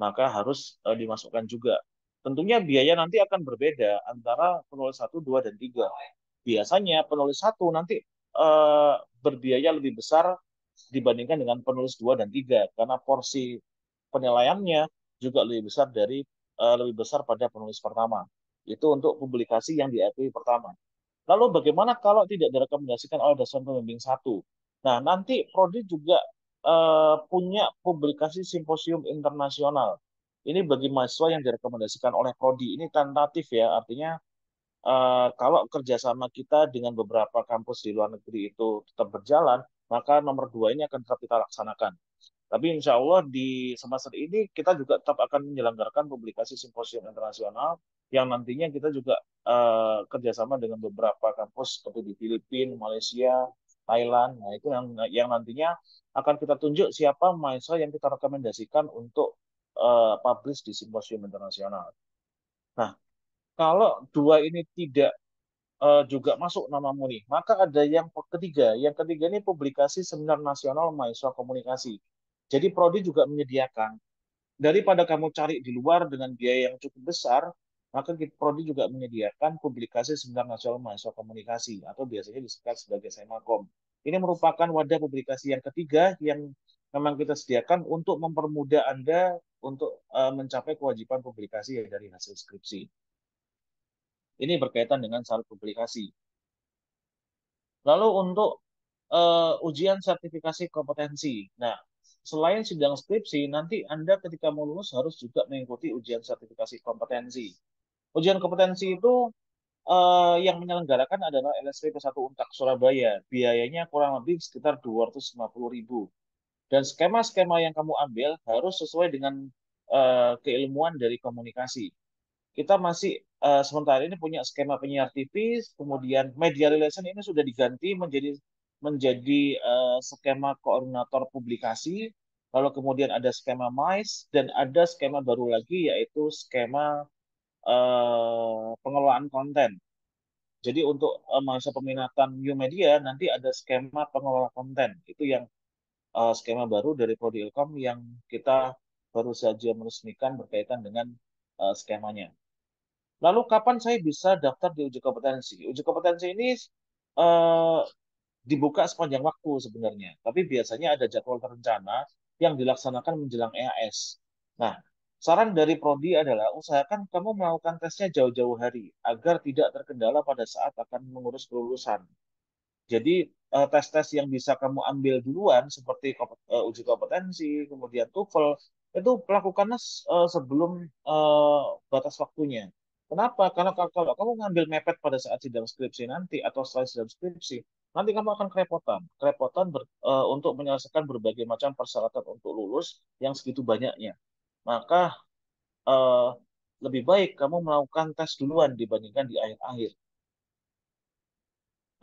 Maka harus eh, dimasukkan juga. Tentunya biaya nanti akan berbeda antara penulis satu, dua, dan tiga. Biasanya penulis satu nanti eh, berbiaya lebih besar dibandingkan dengan penulis dua dan tiga karena porsi penilaiannya juga lebih besar dari eh, lebih besar pada penulis pertama. Itu untuk publikasi yang diakui pertama. Lalu bagaimana kalau tidak direkomendasikan oleh dosen pembimbing satu? Nah, nanti Prodi juga eh, punya publikasi simposium internasional. Ini bagi mahasiswa yang direkomendasikan oleh Prodi. Ini tentatif ya, artinya eh, kalau kerjasama kita dengan beberapa kampus di luar negeri itu tetap berjalan, maka nomor dua ini akan tetap kita laksanakan. Tapi insya Allah di semester ini kita juga tetap akan menyelenggarakan publikasi simposium internasional yang nantinya kita juga eh, kerjasama dengan beberapa kampus seperti di Filipina, Malaysia, Thailand. Nah itu yang yang nantinya akan kita tunjuk siapa mahasiswa yang kita rekomendasikan untuk uh, publish di simposium internasional. Nah, kalau dua ini tidak uh, juga masuk namamu nih, maka ada yang ketiga. Yang ketiga ini publikasi seminar nasional mahasiswa komunikasi. Jadi prodi juga menyediakan daripada kamu cari di luar dengan biaya yang cukup besar, maka prodi juga menyediakan publikasi seminar nasional mahasiswa komunikasi atau biasanya disebut sebagai Semakom. Ini merupakan wadah publikasi yang ketiga yang memang kita sediakan untuk mempermudah Anda untuk uh, mencapai kewajiban publikasi dari hasil skripsi. Ini berkaitan dengan syarat publikasi. Lalu untuk uh, ujian sertifikasi kompetensi. Nah, selain sidang skripsi, nanti Anda ketika mau lulus harus juga mengikuti ujian sertifikasi kompetensi. Ujian kompetensi itu uh, yang menyelenggarakan adalah LSP P1 Untak Surabaya. Biayanya kurang lebih sekitar 250.000. Dan skema-skema yang kamu ambil harus sesuai dengan uh, keilmuan dari komunikasi. Kita masih uh, sementara ini punya skema penyiar TV, kemudian media relation ini sudah diganti menjadi menjadi uh, skema koordinator publikasi, lalu kemudian ada skema MICE, dan ada skema baru lagi yaitu skema uh, pengelolaan konten. Jadi untuk uh, masa peminatan new media nanti ada skema pengelola konten. Itu yang uh, skema baru dari Prodi Ilkom yang kita baru saja meresmikan berkaitan dengan uh, skemanya. Lalu kapan saya bisa daftar di uji kompetensi? Uji kompetensi ini uh, dibuka sepanjang waktu sebenarnya, tapi biasanya ada jadwal terencana yang dilaksanakan menjelang EAS. Nah, saran dari Prodi adalah usahakan kamu melakukan tesnya jauh-jauh hari agar tidak terkendala pada saat akan mengurus kelulusan. Jadi tes-tes yang bisa kamu ambil duluan seperti uh, uji kompetensi, kemudian TOEFL itu lakukanlah uh, sebelum batas waktunya. Kenapa? Karena kalau kamu ngambil mepet pada saat sidang skripsi nanti atau setelah sidang skripsi, nanti kamu akan kerepotan. Kerepotan ber, uh, untuk menyelesaikan berbagai macam persyaratan untuk lulus yang segitu banyaknya. Maka uh, lebih baik kamu melakukan tes duluan dibandingkan di akhir-akhir.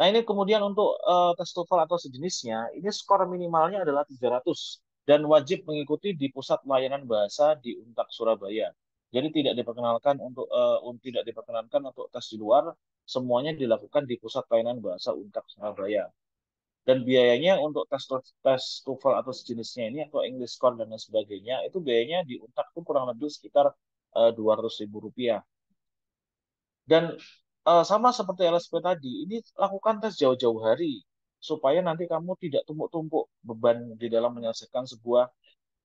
Nah, ini kemudian untuk uh, tes TOEFL atau sejenisnya, ini skor minimalnya adalah 300 dan wajib mengikuti di pusat layanan bahasa di Untak Surabaya. Jadi tidak diperkenalkan untuk uh, tidak diperkenankan untuk tes di luar, semuanya dilakukan di pusat layanan bahasa Untak Surabaya. Dan biayanya untuk tes tes TOEFL atau sejenisnya ini atau English Score dan lain sebagainya itu biayanya di Untak itu kurang lebih sekitar eh, 200 ribu rupiah. Dan uh, sama seperti LSP tadi, ini lakukan tes jauh-jauh hari supaya nanti kamu tidak tumpuk-tumpuk beban di dalam menyelesaikan sebuah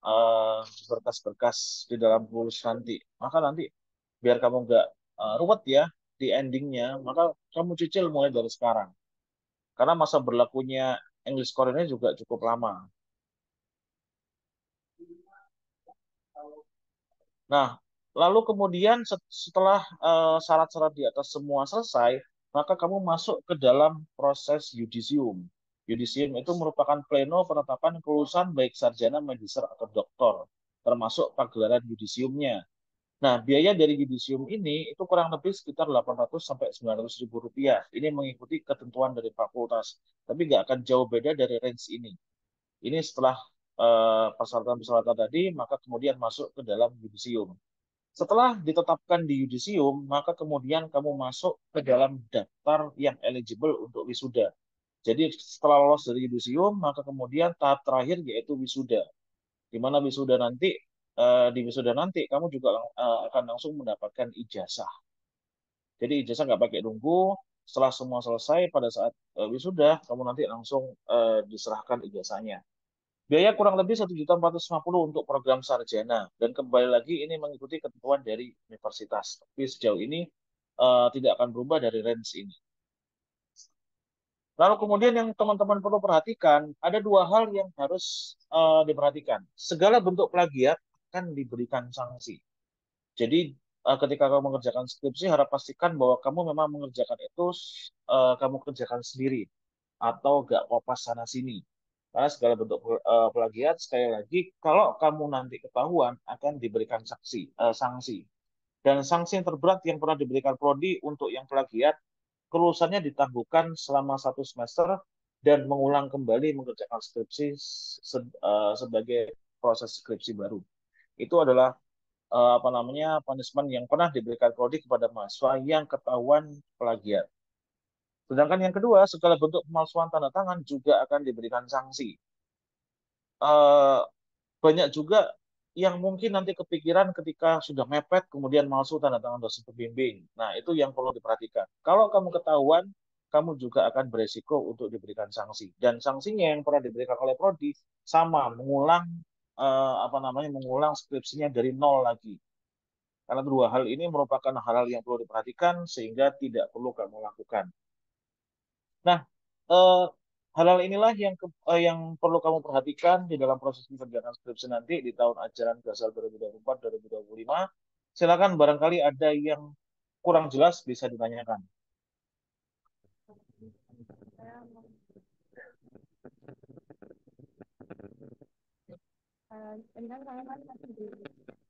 uh, berkas-berkas di dalam lulus nanti. Maka nanti biar kamu nggak uh, ruwet ya di endingnya, maka kamu cicil mulai dari sekarang. Karena masa berlakunya English Core ini juga cukup lama. Nah, Lalu kemudian setelah uh, syarat-syarat di atas semua selesai, maka kamu masuk ke dalam proses yudisium. Yudisium itu merupakan pleno penetapan kelulusan baik sarjana, magister, atau doktor, termasuk pagelaran yudisiumnya. Nah, biaya dari yudisium ini itu kurang lebih sekitar 800 sampai 900 ribu rupiah. Ini mengikuti ketentuan dari fakultas, tapi nggak akan jauh beda dari range ini. Ini setelah uh, persyaratan-persyaratan tadi, maka kemudian masuk ke dalam yudisium. Setelah ditetapkan di yudisium, maka kemudian kamu masuk ke dalam daftar yang eligible untuk wisuda. Jadi setelah lolos dari yudisium, maka kemudian tahap terakhir yaitu wisuda. Di mana wisuda nanti, uh, di wisuda nanti kamu juga uh, akan langsung mendapatkan ijazah. Jadi ijazah nggak pakai nunggu, setelah semua selesai pada saat uh, wisuda, kamu nanti langsung diserahkan ijazahnya. Biaya kurang lebih 1.450 untuk program sarjana dan kembali lagi ini mengikuti ketentuan dari universitas. Tapi sejauh ini uh, tidak akan berubah dari range ini. Lalu kemudian yang teman-teman perlu perhatikan, ada dua hal yang harus uh, diperhatikan. Segala bentuk plagiat akan diberikan sanksi. Jadi uh, ketika kamu mengerjakan skripsi, harap pastikan bahwa kamu memang mengerjakan itu uh, kamu kerjakan sendiri atau gak kopas sana sini karena segala bentuk uh, plagiat sekali lagi kalau kamu nanti ketahuan akan diberikan saksi uh, sanksi. Dan sanksi yang terberat yang pernah diberikan prodi untuk yang plagiat kelulusannya ditangguhkan selama satu semester dan mengulang kembali mengerjakan skripsi se uh, sebagai proses skripsi baru. Itu adalah eh, apa namanya punishment yang pernah diberikan prodi kepada mahasiswa yang ketahuan plagiat. Sedangkan yang kedua, segala bentuk pemalsuan tanda tangan juga akan diberikan sanksi. Eh, banyak juga yang mungkin nanti kepikiran ketika sudah mepet kemudian malsu tanda tangan dosen pembimbing. Nah, itu yang perlu diperhatikan. Kalau kamu ketahuan, kamu juga akan beresiko untuk diberikan sanksi. Dan sanksinya yang pernah diberikan oleh prodi sama mengulang eh, apa namanya mengulang skripsinya dari nol lagi. Karena dua hal ini merupakan hal-hal yang perlu diperhatikan sehingga tidak perlu kamu lakukan. Nah, eh, hal-hal inilah yang ke, eh, yang perlu kamu perhatikan di dalam proses pengerjaan skripsi nanti di tahun ajaran Gasal 2024-2025. Silakan barangkali ada yang kurang jelas bisa ditanyakan. Eh, ini kan saya kan masih di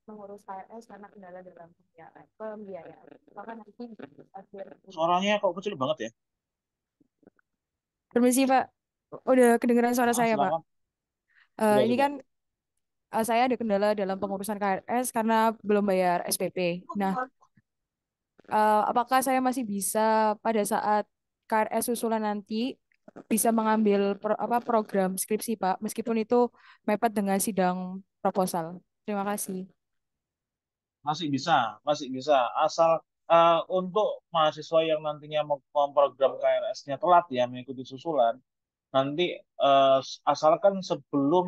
mengurus KRS karena kendala dalam pembiayaan. pembiayaan. Maka nanti akhir Suaranya kok kecil banget ya? Permisi Pak, udah kedengeran suara Ah, saya Pak. silakan. Sudah, ini sudah. kan eh, saya ada kendala dalam pengurusan KRS karena belum bayar SPP. Nah, eh, apakah saya masih bisa pada saat KRS susulan nanti bisa mengambil pro- apa program skripsi Pak, meskipun itu mepet dengan sidang proposal. Terima kasih. Masih bisa, masih bisa. Asal eh, untuk mahasiswa yang nantinya mem- memprogram KRS-nya telat ya mengikuti susulan, nanti eh, asalkan sebelum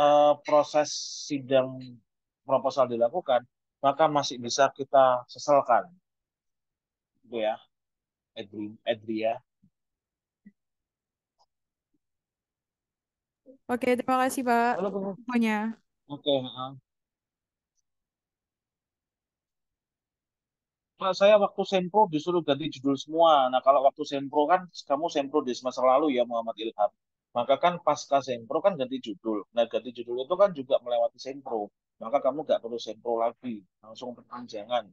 eh, proses sidang proposal dilakukan, maka masih bisa kita sesalkan. Gitu ya, Edri, Edri ya. Oke, terima kasih Pak. Pokoknya. Oke, heeh. Saya waktu sempro disuruh ganti judul semua. Nah, kalau waktu sempro kan kamu sempro di semester lalu ya Muhammad Ilham. Maka kan pasca sempro kan ganti judul. Nah, ganti judul itu kan juga melewati sempro. Maka kamu nggak perlu sempro lagi, langsung perpanjangan.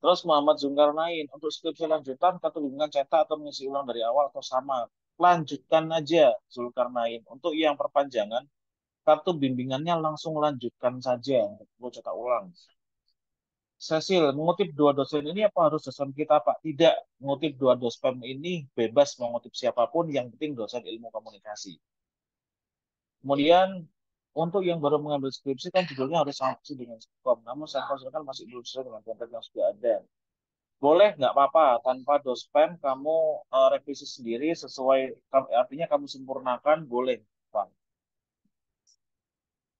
Terus Muhammad Zulkarnain, untuk skripsi lanjutan, kata bimbingan cetak atau mengisi ulang dari awal atau sama? Lanjutkan aja Zulkarnain. Untuk yang perpanjangan, kartu bimbingannya langsung lanjutkan saja. Perlu cetak ulang. Cecil, mengutip dua dosen ini apa harus dosen kita, Pak? Tidak. Mengutip dua dosen ini bebas mengutip siapa pun, yang penting dosen ilmu komunikasi. Kemudian, untuk yang baru mengambil skripsi kan judulnya harus sama sih dengan Skom. Namun saya kan masih belum sesuai dengan konten yang sudah ada. Boleh, nggak apa-apa. Tanpa dospem, kamu eh, revisi sendiri sesuai, artinya kamu sempurnakan, boleh. Pak.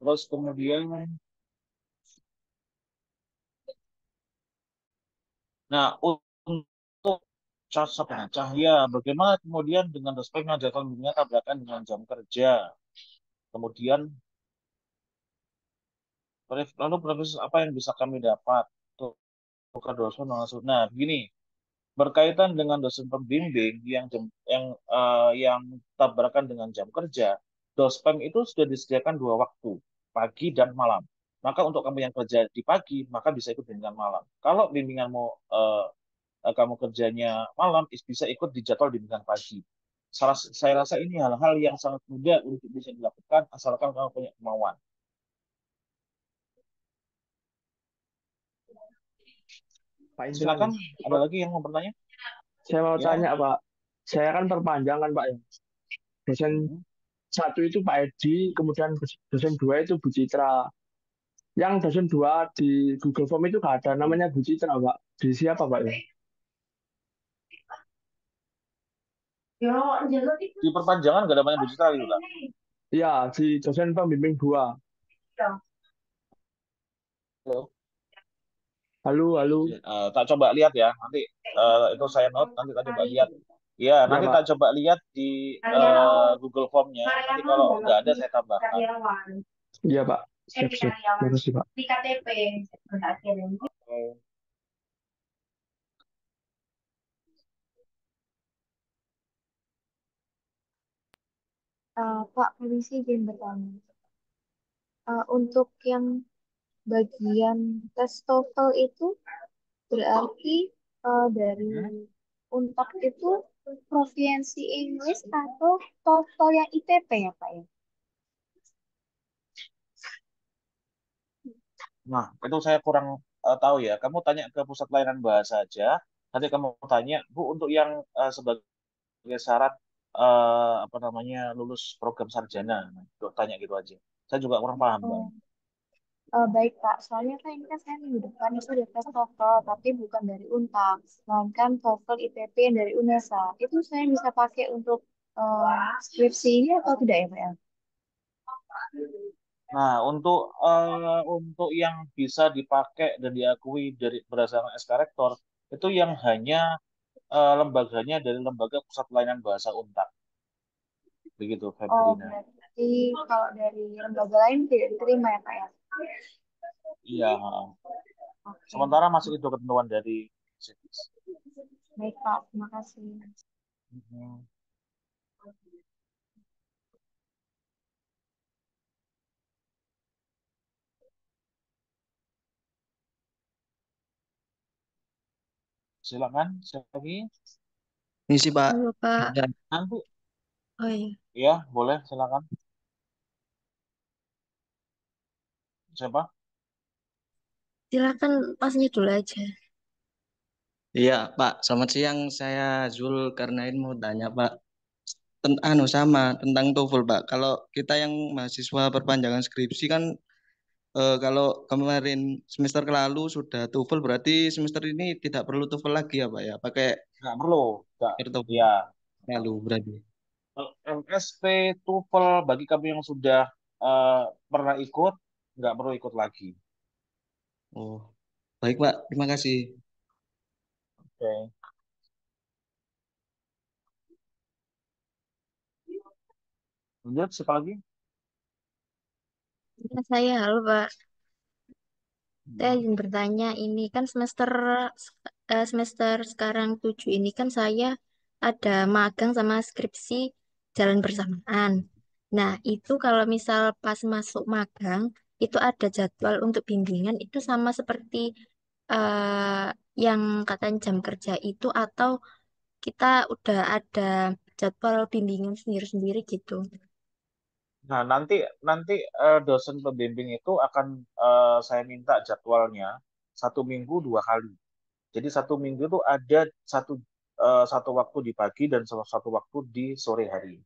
Terus kemudian, nah untuk cas apa ya, cahaya, bagaimana kemudian dengan yang jadwal bimbingan tabrakan dengan jam kerja. Kemudian, lalu proses apa yang bisa kami dapat? Tuh, bukan dosen langsung. Nah, begini, berkaitan dengan dosen pembimbing yang jam- yang eh, yang tabrakan dengan jam kerja, dospem itu sudah disediakan dua waktu, pagi dan malam. Maka untuk kamu yang kerja di pagi, maka bisa ikut bimbingan malam. Kalau bimbinganmu eh, eh, kamu kerjanya malam, is- bisa ikut di jadwal bimbingan pagi. Salah, saya rasa ini hal-hal yang sangat mudah untuk bisa dilakukan asalkan kamu punya kemauan. Pak Insan, Silakan, ada lagi yang mau bertanya? saya mau Ya. tanya Pak, saya kan perpanjang kan Pak ya. Dosen Hmm. satu itu Pak Edi, kemudian dosen dua itu Bu Citra. Yang dosen dua di Google Form itu nggak ada namanya Bu Citra Pak. Di siapa Pak ya? Di perpanjangan nggak ada banyak digital gitu, Kak. Iya, di dosen pembimbing dua. Halo. Halo, halo. Eh, tak coba lihat ya, nanti eh, itu saya note, nanti tak coba lihat. Ya, Ya, nanti Pak. tak coba lihat di eh, Google Form-nya. Nanti kalau nggak ada saya tambahkan. Iya Pak. Siap, siap. Terima kasih Pak. di KTP. Oke. Eh, Pak, permisi izin bertanya. Eh, untuk yang bagian tes TOEFL itu berarti eh, dari Unpad itu proficiency English atau TOEFL yang ITP ya Pak ya? Nah, itu saya kurang eh, tahu ya. Kamu tanya ke pusat layanan bahasa aja. Nanti kamu tanya, Bu, untuk yang eh, sebagai syarat eh, apa namanya lulus program sarjana. Nah, tanya gitu aja. Saya juga kurang paham. Oh, baik Pak, soalnya kan ini kan saya minggu depan itu udah tes TOEFL, tapi bukan dari Untak, melainkan TOEFL ITP yang dari UNESA. Itu saya bisa pakai untuk eh, skripsi ini atau tidak ya Pak ya? Nah, untuk eh, untuk yang bisa dipakai dan diakui dari berdasarkan SK Rektor itu yang hanya eh, lembaganya dari Lembaga Pusat Pelayanan Bahasa Untak. Begitu, Oh, Febrina. berarti kalau dari lembaga lain tidak diterima ya Pak ya? Iya. Oke, Sementara masih itu ketentuan dari Sitis. baik Pak, terima kasih. Mhm. Silakan, siapa lagi? Misi Pak. Halo Pak. Dan Nanti, Oh iya. ya boleh, silakan. Siapa? Silakan pasnya dulu aja. iya Pak, selamat siang. Saya Zul Karnain mau tanya Pak. Ten- anu sama tentang TOEFL Pak. Kalau kita yang mahasiswa perpanjangan skripsi kan eh, kalau kemarin semester lalu sudah TOEFL berarti semester ini tidak perlu TOEFL lagi ya Pak ya. Pakai Nggak perlu. Nggak. Ya, lalu berarti. MSP TOEFL bagi kamu yang sudah eh, pernah ikut, nggak perlu ikut lagi. Oh, baik Pak. Terima kasih. Oke. Lanjut, siapa lagi? Ya, saya halo Pak. Saya Hmm. izin bertanya ini kan semester eh, semester sekarang 7 ini kan saya ada magang sama skripsi jalan bersamaan. Nah, itu kalau misal pas masuk magang itu ada jadwal untuk bimbingan itu sama seperti eh, yang katanya jam kerja itu atau kita udah ada jadwal bimbingan sendiri-sendiri gitu. Nah, nanti nanti eh, dosen pembimbing itu akan eh, saya minta jadwalnya satu minggu dua kali. Jadi satu minggu itu ada satu eh, satu waktu di pagi dan satu waktu di sore hari.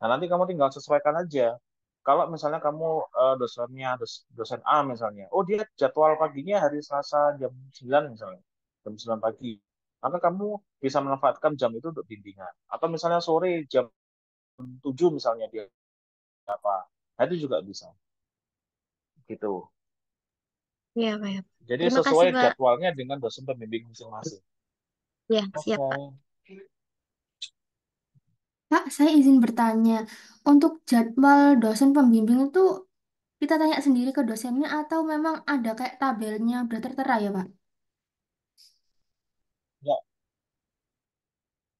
Nah, nanti kamu tinggal sesuaikan aja. Kalau misalnya kamu dosennya dos- dosen A misalnya, oh dia jadwal paginya hari Selasa jam 9 misalnya, jam 9 pagi. Maka kamu bisa memanfaatkan jam itu untuk bimbingan. Atau misalnya sore jam 7 misalnya dia apa. Nah, itu juga bisa. Gitu. Iya, Pak ya. Jadi Terima sesuai kasih, Pak. jadwalnya dengan dosen pembimbing masing-masing. Ya, siap, Pak. Oke. Pak, saya izin bertanya. Untuk jadwal dosen pembimbing itu kita tanya sendiri ke dosennya atau memang ada kayak tabelnya udah tertera ya, Pak? Ya,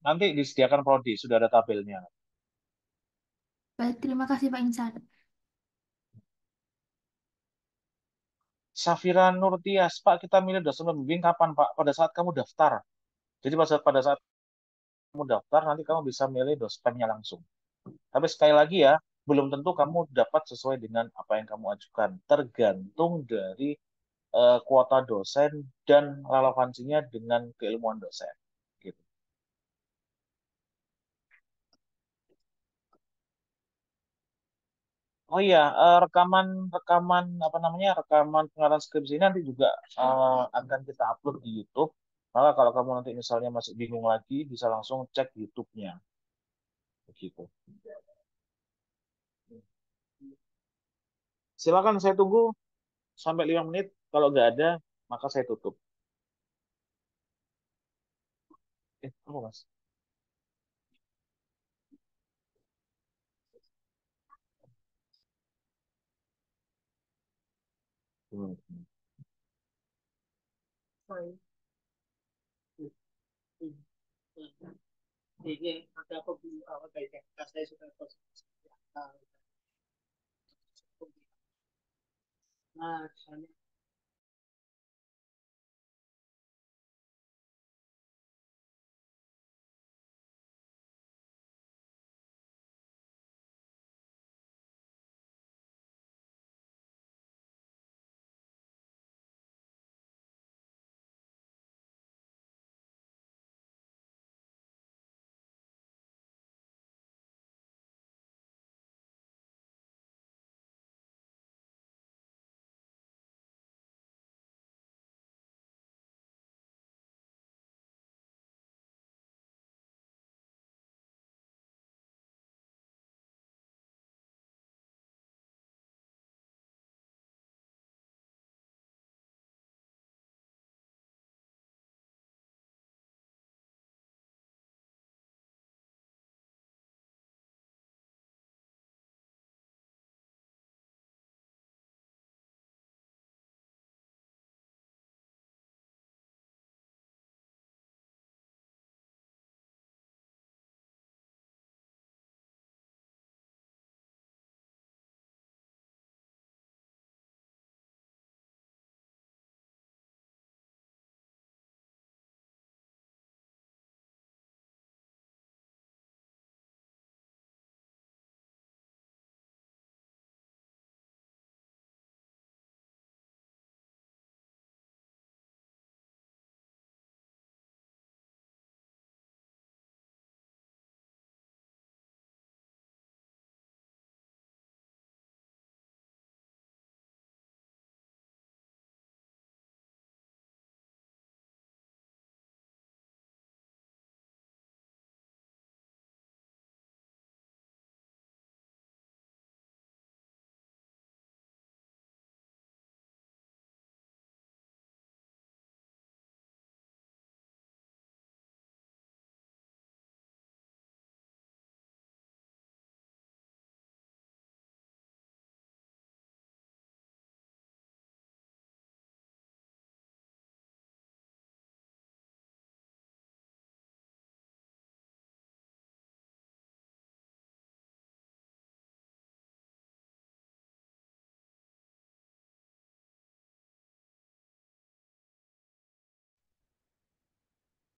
nanti disediakan prodi, sudah ada tabelnya. Baik, terima kasih Pak Insan. Safira Nurtias, Pak, kita milih dosen pembimbing kapan, Pak? Pada saat kamu daftar. Jadi pada saat, pada saat kamu daftar, nanti kamu bisa milih dosennya langsung. Tapi sekali lagi ya, belum tentu kamu dapat sesuai dengan apa yang kamu ajukan. Tergantung dari eh, kuota dosen dan relevansinya dengan keilmuan dosen. Gitu. Oh iya, eh, rekaman rekaman apa namanya rekaman pengarang skripsi ini nanti juga eh, akan kita upload di YouTube. Maka kalau kamu nanti misalnya masih bingung lagi, bisa langsung cek YouTube-nya. Begitu. Silakan saya tunggu sampai lima menit. Kalau nggak ada, maka saya tutup. Eh, apa mas? Hmm. Ini ada apa bu? Apa baiknya? Saya sudah Nah, misalnya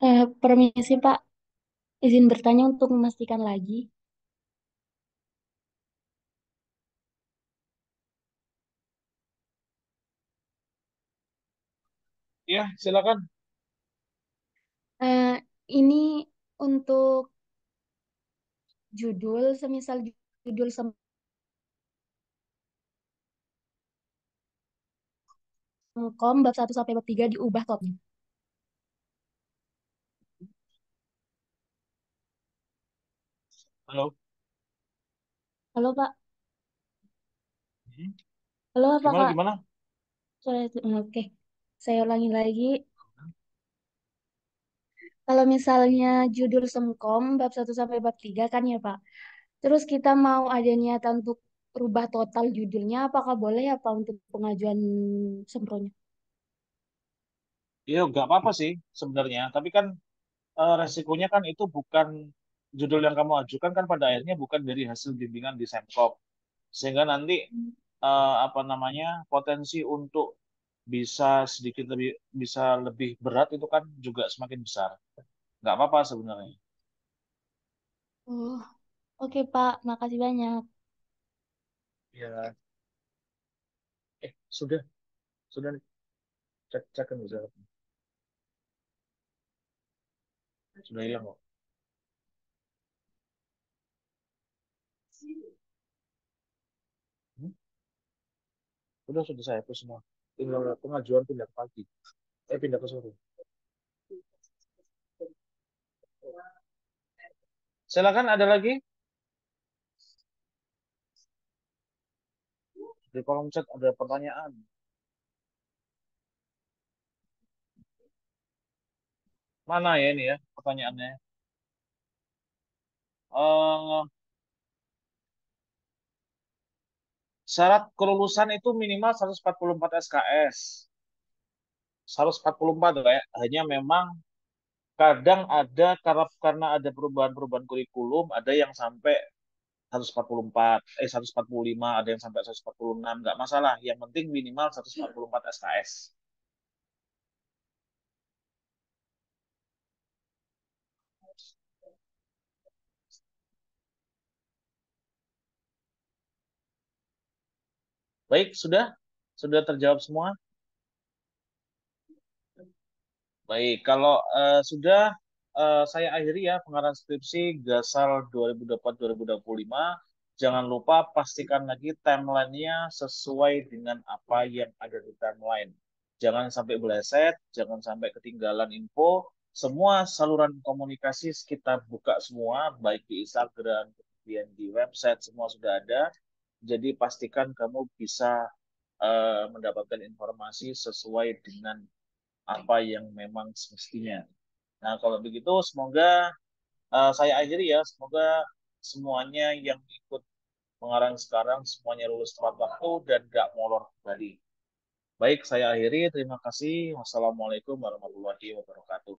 Eh, permisi Pak, izin bertanya untuk memastikan lagi. Ya, silakan. Eh, ini untuk judul, semisal judul Semkom bab 1 sampai bab 3 diubah topnya. Halo. Halo Pak. Hmm. Halo apa Gimana Kak? gimana? Sorry, Oke, saya ulangi lagi. Kalau misalnya judul Semkom bab 1 sampai bab 3 kan ya Pak. Terus kita mau ada niatan untuk rubah total judulnya, apakah boleh ya Pak untuk pengajuan sempronya? Ya, nggak apa-apa sih sebenarnya. Tapi kan eh, resikonya kan itu bukan judul yang kamu ajukan kan pada akhirnya bukan dari hasil bimbingan di Semkop. Sehingga nanti eh, apa namanya potensi untuk bisa sedikit lebih bisa lebih berat itu kan juga semakin besar. Nggak apa-apa sebenarnya. Oh, oke Pak, makasih banyak. Ya. Eh, sudah, sudah nih. Cek, cek kan bisa. Sudah hilang kok. Sudah, sudah saya hapus semua. Tinggal pengajuan pindah ke pagi. Eh, pindah ke sore. Silakan, ada lagi? Di kolom chat ada pertanyaan. Mana ya ini ya pertanyaannya? Eh, syarat kelulusan itu minimal 144 SKS. 144 ya. Hanya memang kadang ada karena ada perubahan-perubahan kurikulum, ada yang sampai 144, eh 145, ada yang sampai 146, nggak masalah. Yang penting minimal 144 SKS. Baik, sudah? Sudah terjawab semua? Baik, kalau eh, sudah eh, saya akhiri ya pengarang skripsi Gasal 2024-2025. Jangan lupa pastikan lagi timelinenya sesuai dengan apa yang ada di timeline. Jangan sampai beleset, jangan sampai ketinggalan info. Semua saluran komunikasi kita buka semua, baik di Instagram, kemudian di website, semua sudah ada. Jadi pastikan kamu bisa eh, mendapatkan informasi sesuai dengan apa yang memang semestinya. Nah, kalau begitu semoga uh, saya akhiri ya, semoga semuanya yang ikut mengarang sekarang semuanya lulus tepat waktu dan gak molor kembali. Baik, saya akhiri. Terima kasih. Wassalamualaikum warahmatullahi wabarakatuh.